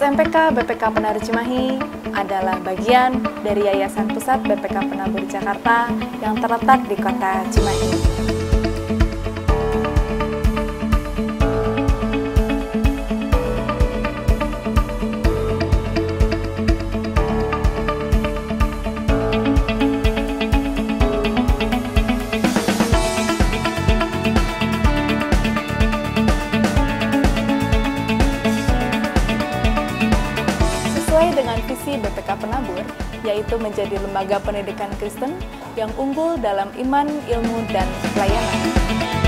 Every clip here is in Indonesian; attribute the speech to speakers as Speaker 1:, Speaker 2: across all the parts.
Speaker 1: SMPK BPK Penari Cimahi adalah bagian dari Yayasan Pusat BPK Penabur Jakarta yang terletak di kota Cimahi. Sesuai dengan visi BPK Penabur, yaitu menjadi lembaga pendidikan Kristen yang unggul dalam iman, ilmu, dan pelayanan.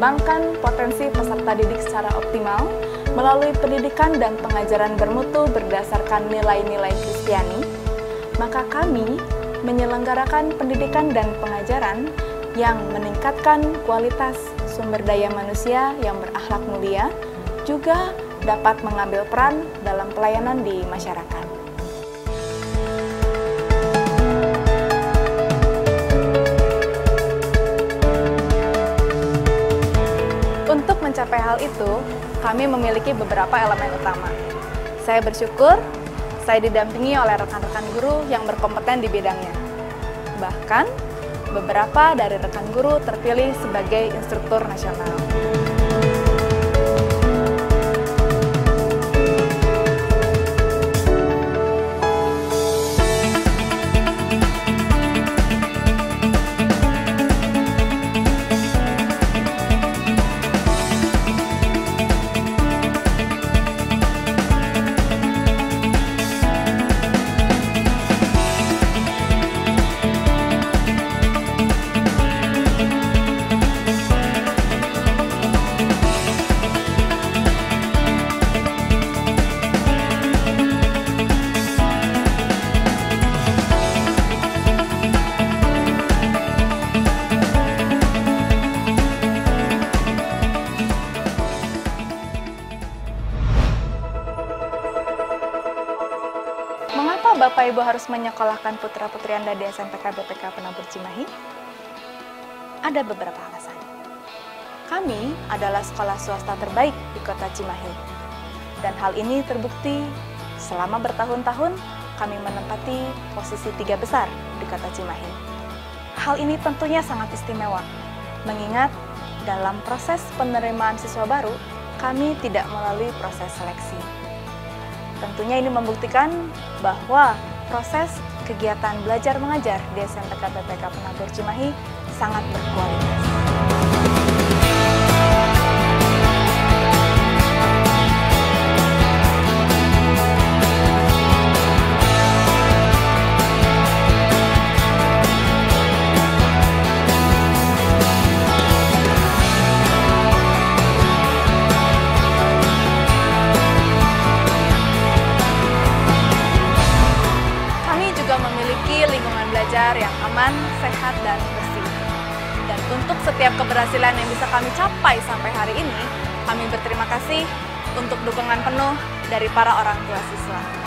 Speaker 1: Mengembangkan potensi peserta didik secara optimal melalui pendidikan dan pengajaran bermutu berdasarkan nilai-nilai Kristiani. Maka kami menyelenggarakan pendidikan dan pengajaran yang meningkatkan kualitas sumber daya manusia yang berakhlak mulia, juga dapat mengambil peran dalam pelayanan di masyarakat. Itu, kami memiliki beberapa elemen utama. Saya bersyukur saya didampingi oleh rekan-rekan guru yang berkompeten di bidangnya. Bahkan, beberapa dari rekan guru terpilih sebagai instruktur nasional. Ibu harus menyekolahkan putra-putri Anda di SMPK BPK Penabur Cimahi? Ada beberapa alasan. Kami adalah sekolah swasta terbaik di kota Cimahi. Dan hal ini terbukti selama bertahun-tahun kami menempati posisi tiga besar di kota Cimahi. Hal ini tentunya sangat istimewa, mengingat dalam proses penerimaan siswa baru, kami tidak melalui proses seleksi. Tentunya ini membuktikan bahwa proses kegiatan belajar mengajar di SMPK BPK Penabur Cimahi sangat berkualitas. Belajar yang aman, sehat, dan bersih. Dan untuk setiap keberhasilan yang bisa kami capai sampai hari ini, kami berterima kasih untuk dukungan penuh dari para orang tua siswa.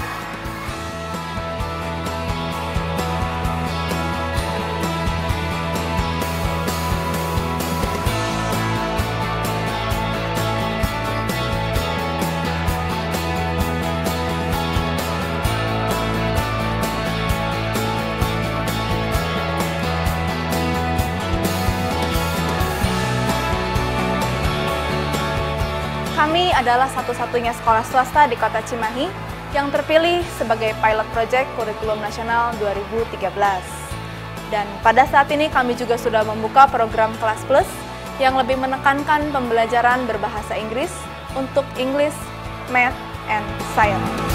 Speaker 1: Adalah satu-satunya sekolah swasta di kota Cimahi yang terpilih sebagai pilot project kurikulum nasional 2013. Dan pada saat ini kami juga sudah membuka program kelas plus yang lebih menekankan pembelajaran berbahasa Inggris untuk English, Math, and Science.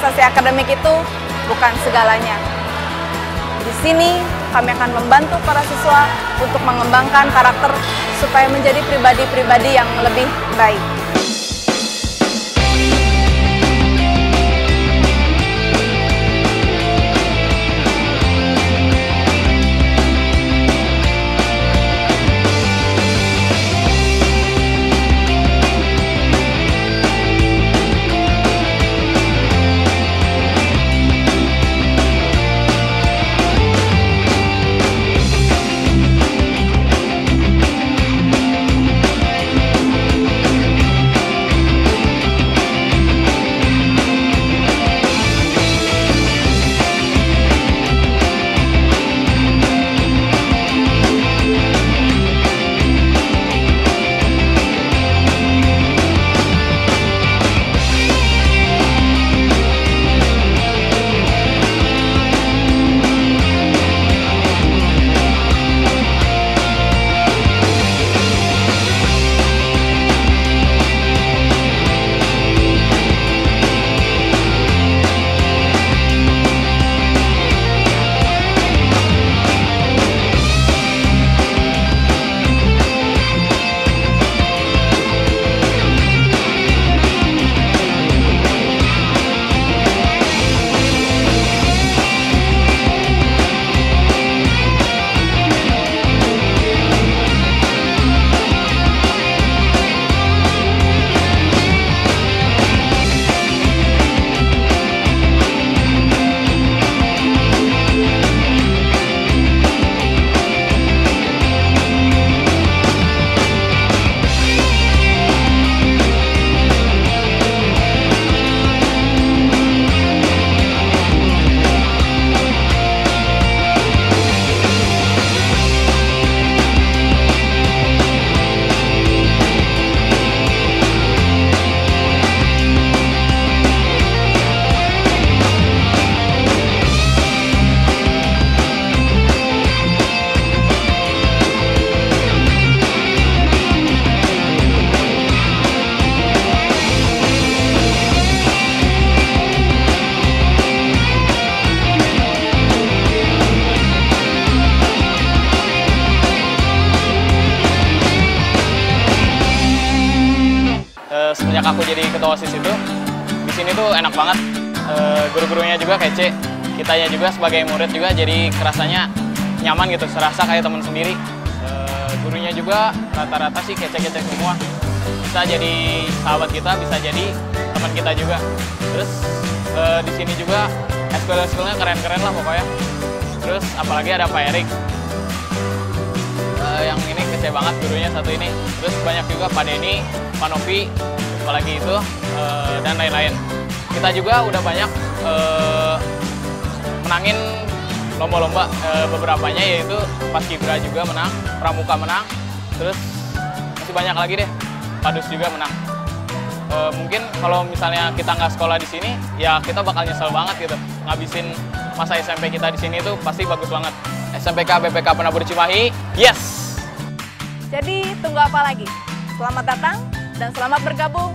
Speaker 1: Prestasi akademik itu bukan segalanya. Di sini, kami akan membantu para siswa untuk mengembangkan karakter supaya menjadi pribadi-pribadi yang lebih baik.
Speaker 2: Tuh enak banget. Eh, guru-gurunya juga kece kitanya juga sebagai murid juga jadi kerasanya nyaman gitu serasa kayak teman sendiri. Eh, gurunya juga rata-rata sih kece-kece semua. Bisa jadi sahabat kita bisa jadi teman kita juga. Terus eh, di sini juga eskul-eskulnya keren-keren lah pokoknya. Terus apalagi ada Pak Erik. Eh, yang ini kece banget gurunya satu ini. Terus banyak juga Pak Denny, Pak Novi apalagi itu dan lain-lain kita juga udah banyak eh, menangin lomba-lomba eh, beberapanya yaitu Pas Kibra juga menang Pramuka menang terus masih banyak lagi deh Padus juga menang. Eh, mungkin kalau misalnya kita nggak sekolah di sini ya kita bakal nyesel banget gitu. Ngabisin masa SMP kita di sini itu pasti bagus banget. SMPK BPK Penabur Cimahi yes!
Speaker 1: Jadi tunggu apa lagi? Selamat datang dan selamat bergabung